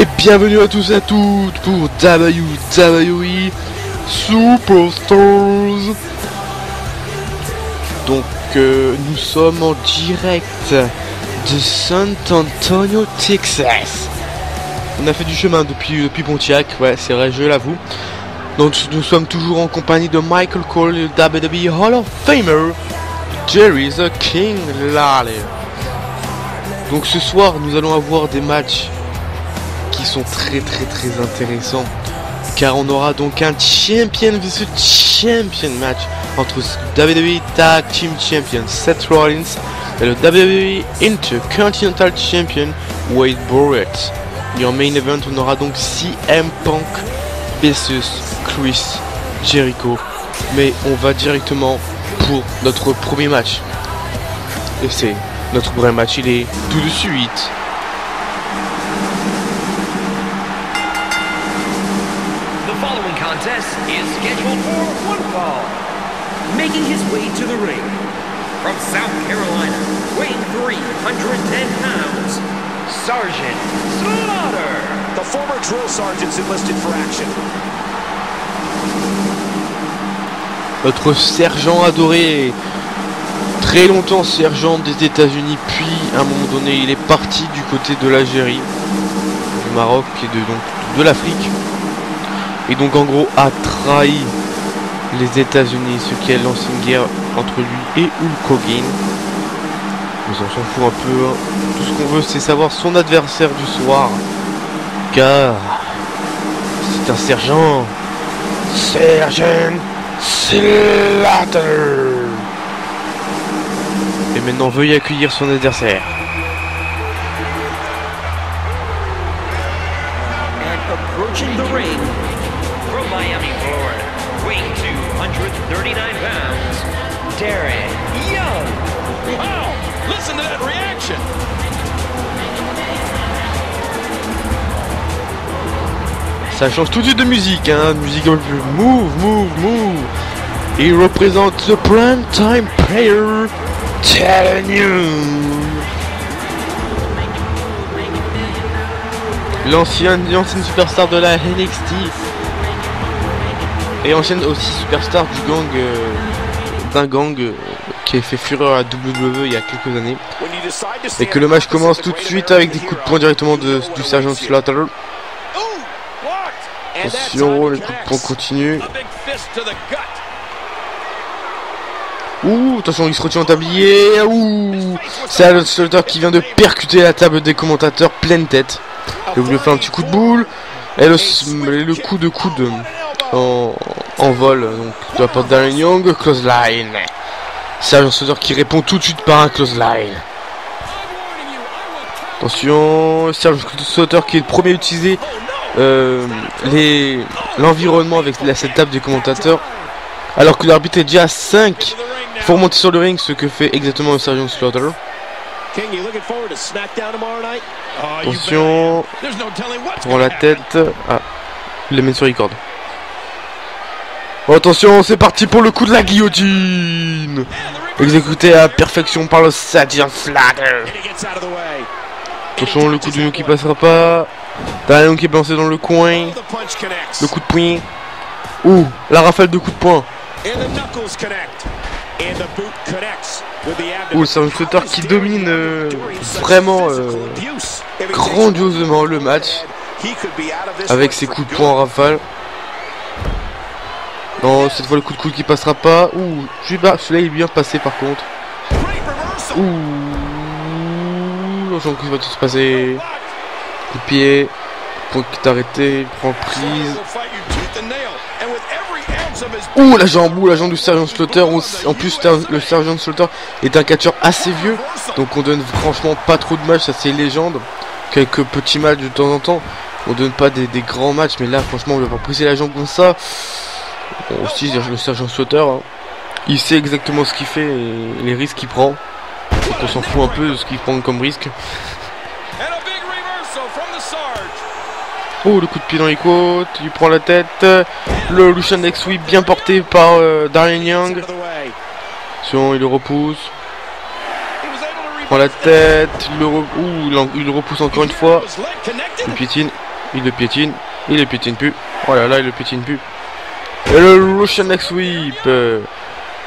Et bienvenue à tous et à toutes pour WWE Superstars. Donc euh, nous sommes en direct de San Antonio, Texas. On a fait du chemin depuis, depuis Pontiac, ouais c'est vrai, je l'avoue. Donc nous sommes toujours en compagnie de Michael Cole, le WWE Hall of Famer, Jerry the King Lawler. Donc ce soir nous allons avoir des matchs qui sont très très très intéressants car on aura donc un champion vs champion match entre WWE Tag Team Champion Seth Rollins et le WWE Intercontinental Champion Wade Barrett. Et en main event, on aura donc CM Punk vs Chris Jericho. Mais on va directement pour notre premier match. Et c'est notre premier match, il est tout de suite. Contest is scheduled for one fall. Making his way to the ring from South Carolina, weighing 310 pounds, Sergeant Slaughter. The former drill sergeant's enlisted for action. Notre sergent adoré, très longtemps sergent des États-Unis, puis à un moment donné il est parti du côté de l'Algérie, du Maroc et de, donc, de l'Afrique, et donc en gros a trahi les États-Unis, ce qui est l'ancienne guerre entre lui et Hulk Hogan. Mais on s'en fout un peu, hein. tout ce qu'on veut c'est savoir son adversaire du soir, car c'est un sergent, sergent Slaughter Et maintenant veuillez accueillir son adversaire. 239 pounds, Darren Young. Wow! Listen to that reaction. Ça change tout de suite de musique, hein, musique un peu plus move, move, move. Il représente the prime time player, telling you. L'ancienne, l'ancienne superstar de la NXT et ancienne aussi superstar du gang, euh, d'un gang euh, qui a fait fureur à WWE il y a quelques années. Et que le match commence tout de suite avec des coups de poing directement de- du sergent Slaughter. Attention, les coups de poing continuent. A. Ouh, attention, il se retient en tablier. Ouh, c'est Alan Slaughter qui vient de percuter la table des commentateurs pleine tête. Il voulu faire un petit coup de boule. Et le, le coup de coude en, en vol donc, de la part d'Aaron Young. Close line. Alan Slaughter qui répond tout de suite par un close line. Attention, Serge Slaughter qui est le premier à utiliser euh, les- l'environnement avec la, table des commentateurs. Alors que l'arbitre est déjà à 5 il faut remonter sur le ring, ce que fait exactement Sergeant Slaughter. Night? Attention, prend la tête. Ah, il le met sur record. Oh, attention, c'est parti pour le coup de la guillotine Exécuté à perfection par le the way. Attention, le coup de qui passera pas. Daniel qui est balancé dans le coin. Le coup de poing. Ouh, la rafale de coups de poing. Ouh, c'est un Slaughter qui domine euh, vraiment euh, grandiosement le match. avec ses coups de poing en rafale. Non, cette fois le coup de coude qui passera pas. Ouh, celui-là il est bien passé par contre. Ouh, va tout se passer. Coup pied, point qui il prend prise. Ouh, la jambe, ouh, la jambe du Sergeant Slaughter. En plus, le Sergeant Slaughter est un catcheur assez vieux. Donc on donne franchement pas trop de matchs, ça c'est légende. Quelques petits matchs de temps en temps. On donne pas des, des grands matchs, mais là franchement on va pas briser la jambe comme ça. Bon, aussi le sergent Slaughter, hein, il sait exactement ce qu'il fait et les risques qu'il prend. Donc on s'en fout un peu de ce qu'il prend comme risque. Oh le coup de pied dans les côtes, il prend la tête. Le Lucian Sweep bien porté par euh, Darian Young. Sinon il le repousse. prend la tête, il le, re- Ouh, il le repousse encore une fois. Il piétine, il le piétine, il le piétine plus. Oh là là, il le piétine plus. Et le Russian Neck Sweep euh,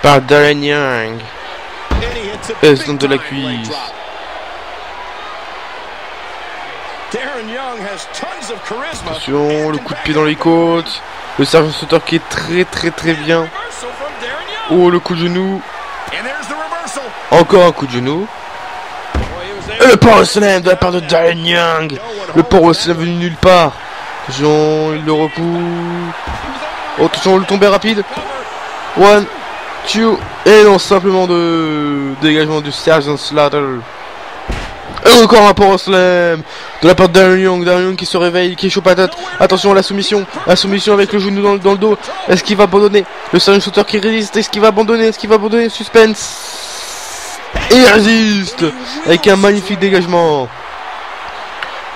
par Darren Young. Et c'est de la cuisse? Attention, le coup de pied dans les côtes. Le sergent sauteur qui est très très très bien. Oh, le coup de genou. Encore un coup de genou. Et le power slam de la part de Darren Young. Le power slam venu nulle part. Attention, il le repousse. Oh, attention, le tombé rapide. One, two, et non, simplement de dégagement du Sergeant Slaughter. Et encore un power slam de la part de Darren Young. Darren Young qui se réveille, qui chaud patate. Attention à la soumission. La soumission avec le genou dans, le- dans le dos. Est-ce qu'il va abandonner? Le Sergeant Slaughter qui résiste. Est-ce qu'il va abandonner? Est-ce qu'il va abandonner? Suspense. Et il résiste avec un magnifique dégagement.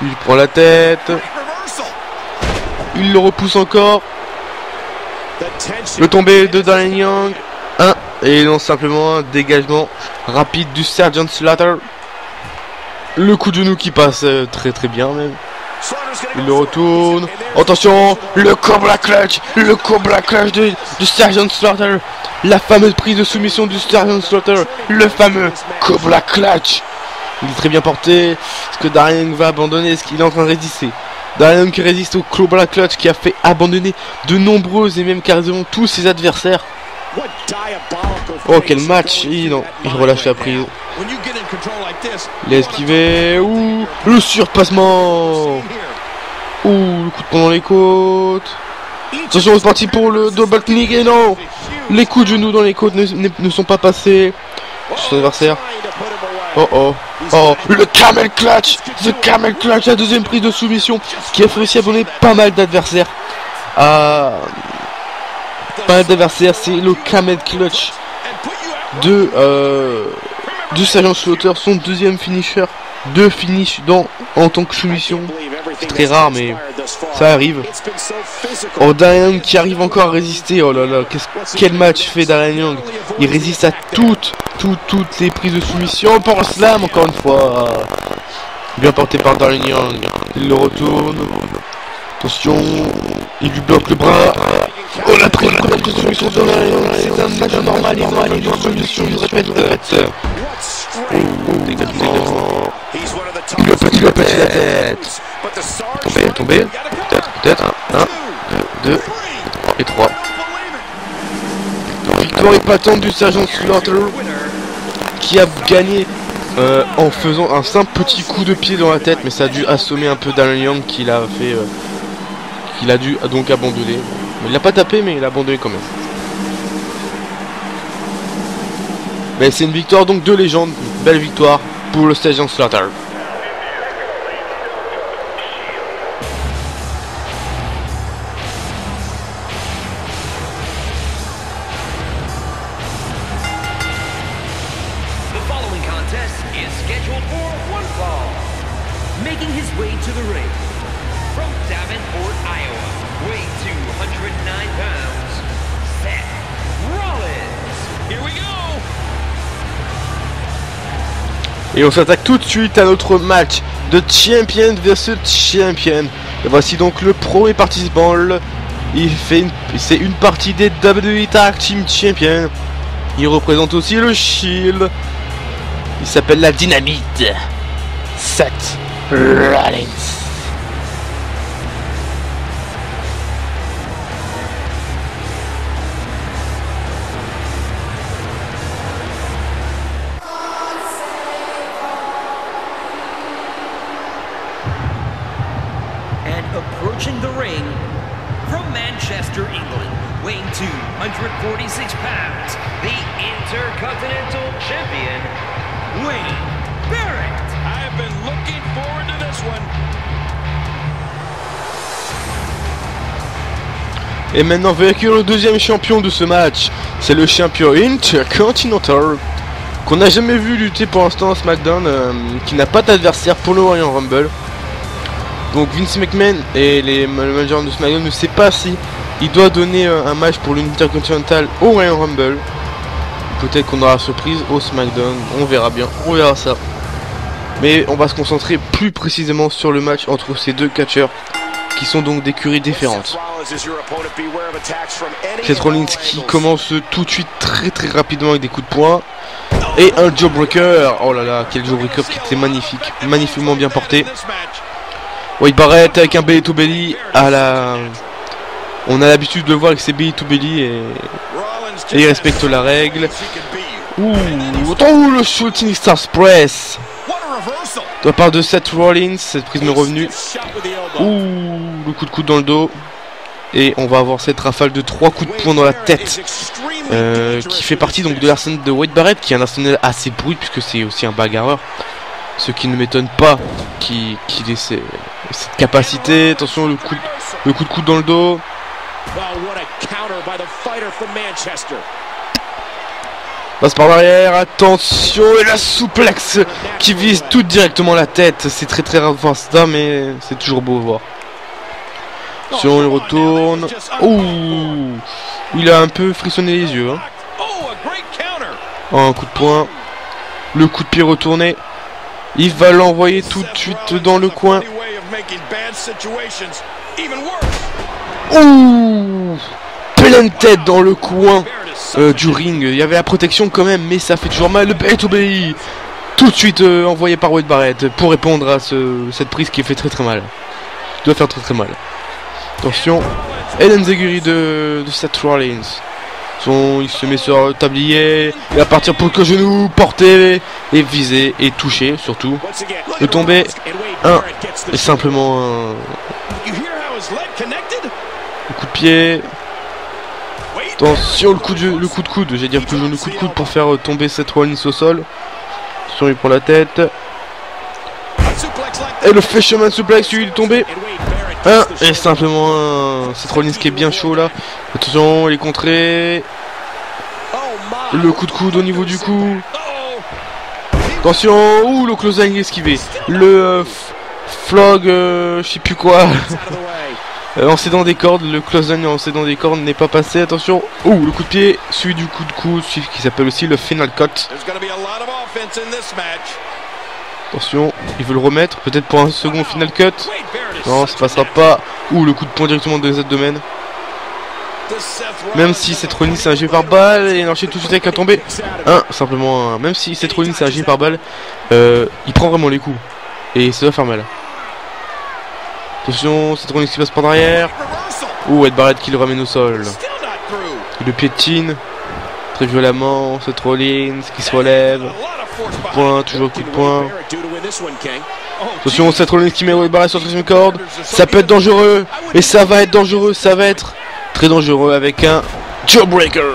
Il prend la tête. Il le repousse encore. Le tombé de Darren Young. 1. Et non simplement un dégagement rapide du Sergeant Slaughter. Le coup de genou qui passe euh, très très bien même. Il le retourne. Attention, le Cobra Clutch. Le Cobra Clutch de, du Sergeant Slaughter. La fameuse prise de soumission du Sergeant Slaughter. Le fameux Cobra Clutch. Il est très bien porté. Est-ce que Young va abandonner? Est-ce qu'il est en train de résister? Young qui résiste au Cobra Clutch qui a fait abandonner de nombreux et même quasiment tous ses adversaires. Oh, quel match. Il, non, il relâche la prise. esquivé. Ouh, le surpassement. Ouh, le coup de poing dans les côtes. Attention, c'est parti pour le double knick et non Les coups de genoux dans les côtes ne, ne- ne sont pas passés. Son adversaire. Oh oh. Oh, le camel clutch The camel clutch, la deuxième prise de soumission qui a fait aussi abonner pas mal d'adversaires. Ah, pas mal d'adversaires, c'est le camel clutch de euh, du Sergeant Slaughter, son deuxième finisher. Deux finish dans en tant que soumission. C'est très rare, mais ça arrive. Oh, Darren Young qui arrive encore à résister. Oh là là, quel match fait Darren Young? Il résiste à toutes, toutes, toutes les prises de soumission. Pour slam, encore une fois. Bien porté par Darren Young. Il le retourne. Attention, il lui bloque le bras. Oh la prise soumission de Darren un match normal, normal, et de soumission. Il petit, il lui a petit la tête. Tombé, tombé. Peut-être, peut-être. Un, deux, deux et trois. Victoire épatante du sergent Slaughter qui a gagné euh, en faisant un simple petit coup de pied dans la tête, mais ça a dû assommer un peu Darren Young qui l'a fait, euh, qu'il a dû donc abandonner. Il l'a pas tapé, mais il a abandonné quand même. Mais c'est une victoire donc de légende, une belle victoire pour le sergent Slaughter. making his way to the ring. From Davenport, Iowa, weighing 209 pounds, Here we go! Et on s'attaque tout de suite à notre match de Champion versus Champion. Et voici donc le premier participant. C'est une partie des WWE Tag Team Champion. Il représente aussi le Shield. Il s'appelle la Dynamite. 7. running. And approaching the ring from Manchester, England, weighing 246 pounds, the Intercontinental Champion, Wayne Barrett. Been looking forward to this. Et maintenant, véhicule le deuxième champion de ce match. C'est le champion Intercontinental. Qu'on n'a jamais vu lutter pour l'instant à SmackDown. euh, qui n'a pas d'adversaire pour le Royal Rumble. Donc Vince McMahon et les le manager de SmackDown ne sait pas si il doit donner euh, un match pour l'Intercontinental au Royal Rumble. Peut-être qu'on aura surprise au SmackDown. On verra bien. On verra ça. Mais on va se concentrer plus précisément sur le match entre ces deux catcheurs qui sont donc d'écuries différentes. Seth Rollins qui commence tout de suite très très rapidement avec des coups de poing. Et un jawbreaker. Oh là là, quel jawbreaker qui était magnifique. Magnifiquement bien porté. White Barrett avec un belly to belly à la... On a l'habitude de le voir avec ses belly to belly et... et il respecte la règle. Ouh, oh, le shooting stars press de la part de Seth Rollins, cette prise m'est revenue. Ouh, le coup de coude dans le dos. Et on va avoir cette rafale de trois coups de poing dans la tête. Euh, qui fait partie donc de l'arsenal de White Barrett, qui est un arsenal assez brut puisque c'est aussi un bagarreur. Ce qui ne m'étonne pas qu'il ait cette capacité. Attention, le coup, de, le coup de coude dans le dos. Passe par l'arrière, attention, et la souplex qui vise tout directement la tête. C'est très très rare de voir ça, mais c'est toujours beau à voir. Attention, il retourne. Ouh Il a un peu frissonné les yeux. Hein. Oh, un coup de poing. Le coup de pied retourné. Il va l'envoyer tout de suite dans le coin. Ouh Pleine tête dans le coin. Euh, du ring. Il y avait la protection quand même, mais ça fait toujours mal. Le bait to tout de suite euh, envoyé par Wade Barrett pour répondre à cette prise qui fait très très mal. Doit faire très très mal. Attention, Ellen Zeguri de, Seth Rollins. Son, il se met sur le tablier, il va partir pour que genou, porter et viser et toucher surtout. Le tomber, un, et simplement un coup de pied, Attention le coup de le coup de coude, j'ai dire toujours le coup de coude pour faire euh, tomber cette Rollins au sol. Attention il prend la tête. Et le fisherman suplex lui est tombé. Un et simplement un cette Rollins qui est bien chaud là. Attention, il est contré. Le coup de coude au niveau du cou. Attention, ouh le closing esquivé. Le euh, flog, euh, je sais plus quoi. Euh, en cédant des cordes, le close en cédant des cordes n'est pas passé. Attention. Ouh, le coup de pied, celui du coup de coude, celui qui s'appelle aussi le final cut. Attention, il veut le remettre, peut-être pour un second final cut. Non, ça passera pas. Ouh, le coup de poing directement dans les abdomens. Même si cette Rollins c'est un G par balle et il enchaîne tout de suite avec un tombé. Un, simplement un. Même si cette Rollins c'est un G par balle, euh, il prend vraiment les coups. Et ça va faire mal. Attention, cette Rollins qui passe par derrière. Ouh, Ed Barrett qui le ramène au sol. Il le piétine très violemment. Cette Rollins qui se relève. Point, toujours coup de poing. Attention, cette Rollins qui met Ed Barrett sur la troisième corde. Ça peut être dangereux. Et ça va être dangereux. Ça va être très dangereux avec un Jawbreaker.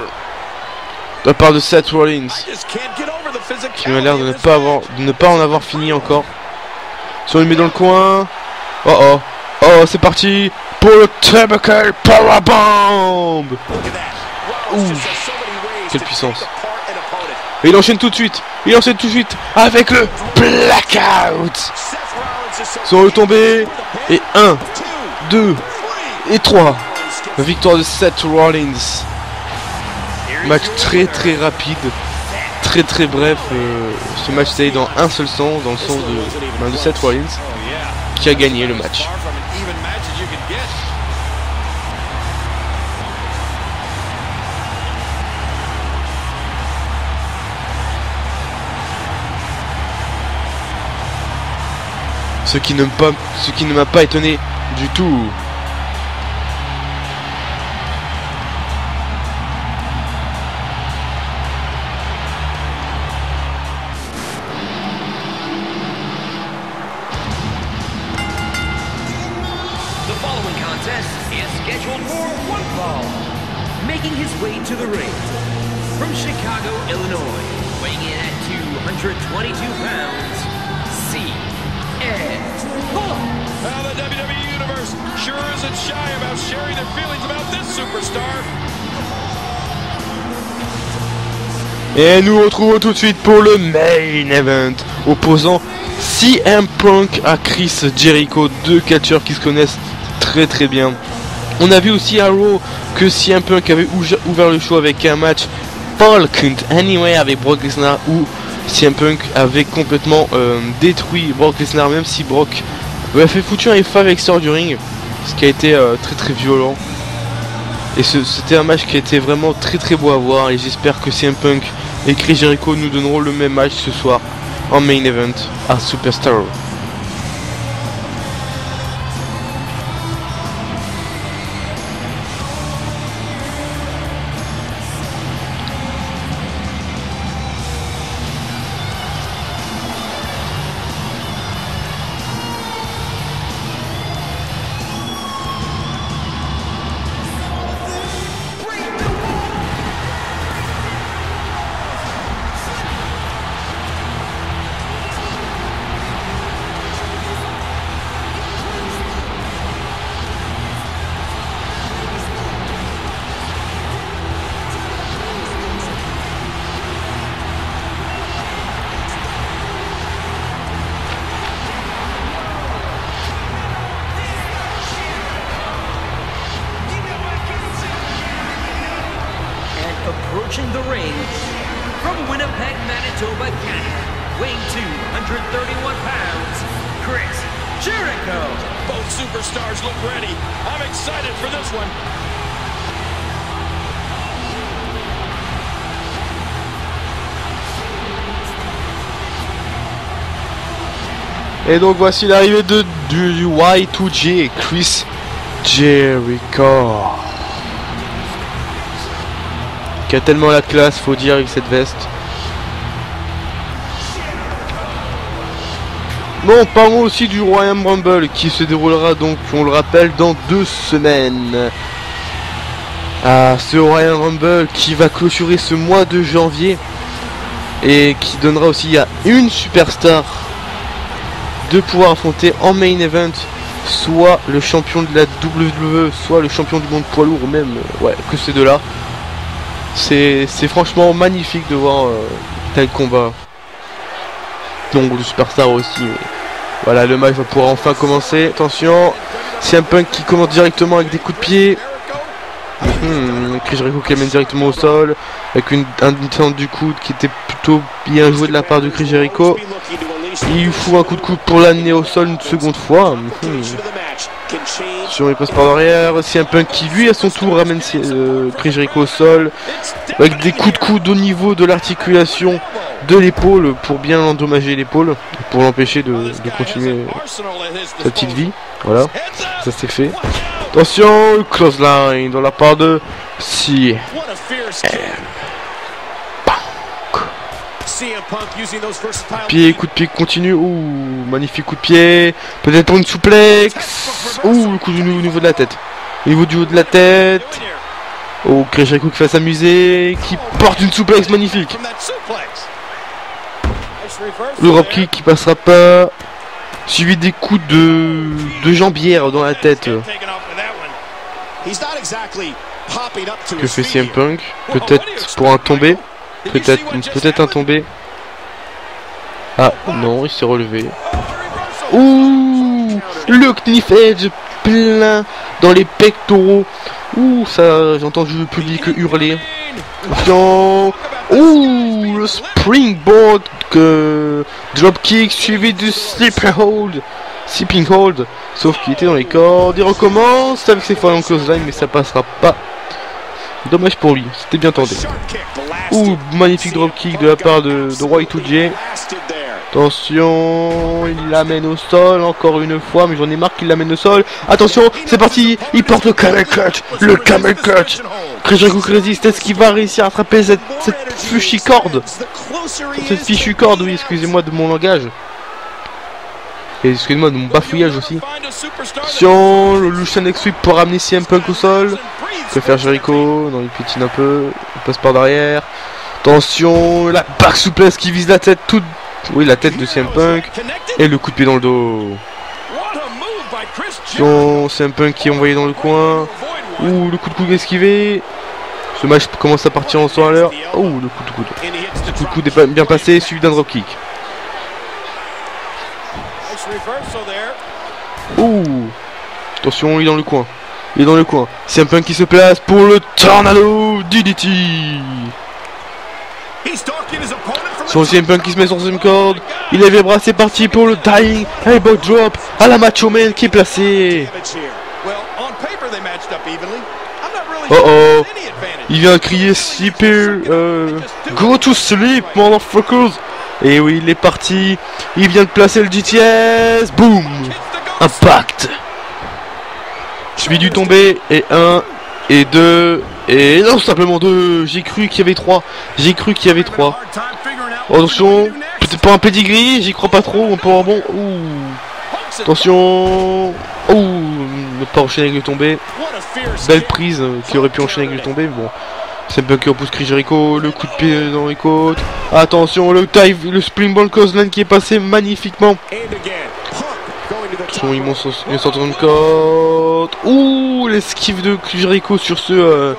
De la part de Seth Rollins. Qui m'a l'air de ne pas avoir, de ne pas en avoir fini encore. Si on le met dans le coin. Oh oh. Oh, c'est parti pour le Typical Parabomb. Ouh, quelle puissance. Et il enchaîne tout de suite. Il enchaîne tout de suite avec le Blackout. Sur le tombé Et 1, 2 et 3 Victoire de Seth Rollins. Match très très rapide. Très très bref euh, Ce match s'est dans un seul sens Dans le sens de, de Seth Rollins Qui a gagné le match Ce qui ne m'a pas étonné du tout. The following contest is scheduled for one fall. Making his way to the ring from Chicago, Illinois, weighing in at 222 pounds, C. The WWE Universe sure isn't shy about sharing their feelings about this superstar. Et nous retrouvons tout de suite pour le main event, opposant CM Punk à Chris Jericho, deux catcheurs qui se connaissent très très bien. On a vu aussi à Raw que CM Punk avait ouvert le show avec un match Paul Count Anyway avec Brock Lesnar où CM Punk avait complètement euh, détruit Brock Lesnar, même si Brock lui a fait foutu un F5 avec sort du ring, ce qui a été euh, très très violent. Et c'était un match qui a été vraiment très très beau à voir et j'espère que CM Punk et Chris Jericho nous donneront le même match ce soir en main event à Superstar. Et donc voici l'arrivée de du Y2J, Chris Jericho. Qui a tellement la classe, faut dire, avec cette veste. Bon, parlons aussi du Royal Rumble qui se déroulera donc, on le rappelle, dans deux semaines. Ah, ce Royal Rumble qui va clôturer ce mois de janvier et qui donnera aussi à une superstar de pouvoir affronter en main event soit le champion de la WWE, soit le champion du monde poids lourd, ou même euh, ouais, que ces deux-là. C'est franchement magnifique de voir euh, tel combat. Donc de superstar aussi. Voilà, le match va pouvoir enfin commencer. Attention, c'est un punk qui commence directement avec des coups de pied. Hmm, Chris Jericho qui amène directement au sol avec une, un tente du coude qui était plutôt bien joué de la part de Chris Jericho. Il fout un coup de coude pour l'amener au sol une seconde fois. Hmm. Sur il passe par derrière. C'est un punk qui lui à son tour ramène euh, au sol avec des coups de coude au niveau de l'articulation de l'épaule pour bien endommager l'épaule pour l'empêcher de, de continuer sa petite vie. Voilà, ça c'est fait. Attention, close line dans la part de si. Pied, coup de pied continue. Ouh, magnifique coup de pied. Peut-être pour une souplex. Ouh, le coup du niveau de la tête. Au niveau du haut de la tête. Oh, Krejciko qui va s'amuser. Qui porte une souplex magnifique. Le drop kick qui passera pas. Suivi des coups de, de jambière dans la tête. Que fait CM Punk? Peut-être pour un tombé Peut-être peut-être un tombé. Ah non, il s'est relevé. Ouh Le knife edge plein dans les pectoraux. Ouh, ça, j'ai entendu le public hurler. Ouh, le springboard que dropkick suivi du sleeping hold. Sleeping hold. Sauf qu'il était dans les cordes. Il recommence avec ses en close line, mais ça passera pas. Dommage pour lui, c'était bien tenté. Ouh, magnifique dropkick de la part de, Roy 2J. Attention, il l'amène au sol encore une fois, mais j'en ai marre qu'il l'amène au sol. Attention, c'est parti, il porte le camel le camel cut. Chris résiste, est-ce qu'il va réussir à attraper cette, cette corde? Cette fichue corde, oui, excusez-moi de mon langage. Et excusez-moi de mon bafouillage aussi. Attention, le Lucian pour ramener CM Punk au sol. Que faire Jericho Non, il piétine un peu. Il passe par derrière. Attention, la back souplesse qui vise la tête toute. Oui, la tête de CM Punk. Et le coup de pied dans le dos. Attention, CM Punk qui est envoyé dans le coin. Ouh, le coup de coude esquivé. Ce match commence à partir en son à l'heure. Ouh, le coup de coude. Le coup de coude est bien passé, suivi d'un dropkick. Ouh Attention, il est dans le coin. Il est dans le coin. C'est un punk qui se place pour le Tornado DDT. Sur CM Punk qui se met sur une corde. Il lève les bras, c'est parti pour le dying elbow drop à la Macho Man qui est placé. Oh oh. Il vient crier sleeper, euh, go to sleep, motherfuckers. Et oui, il est parti. Il vient de placer le GTS. Boom. Impact. Suivi du tombé. Et 1. Et 2. Et non, simplement 2. J'ai cru qu'il y avait 3. J'ai cru qu'il y avait 3. Attention. Peut-être pas un pedigree. J'y crois pas trop. On peut avoir bon. Ouh. Attention. Ouh. Ne pas enchaîner avec le tombé. Belle prise euh, qui aurait pu enchaîner avec le tombé. Mais bon. C'est Bunker pousse Chris Jericho, le coup de pied dans les côtes. Attention, le dive, le springboard qui est passé magnifiquement. Il monte sur une côte. Ouh, l'esquive de Chris sur ce euh,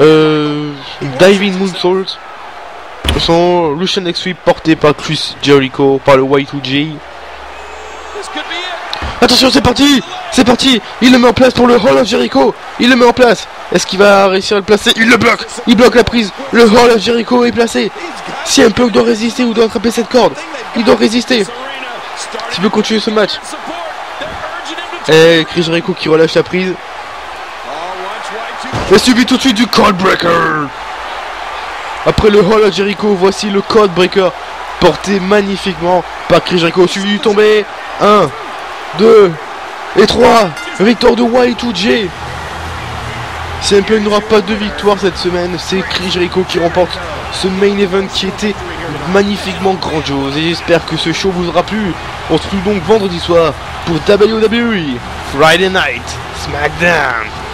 euh, diving moonsault. Son Lucian X porté par Chris Jericho, par le Y2J. Attention, c'est parti C'est parti. Il le met en place pour le Hall of Jericho. Il le met en place. Est-ce qu'il va réussir à le placer? Il le bloque. Il bloque la prise. Le Hall of Jericho est placé. Si un peu doit résister ou doit attraper cette corde, il doit résister. S'il veut continuer ce match. Et Chris Jericho qui relâche la prise. Et subit tout de suite du Code Breaker. Après le Hall of Jericho, voici le Code Breaker porté magnifiquement par Chris Jericho, suivi du tombé. 1, 2 et 3. Victoire de Y2J. CMP n'aura pas de victoire cette semaine. C'est Chris Jericho qui remporte ce main event qui était magnifiquement grandiose. Et j'espère que ce show vous aura plu. On se retrouve donc vendredi soir pour WWE Friday Night SmackDown.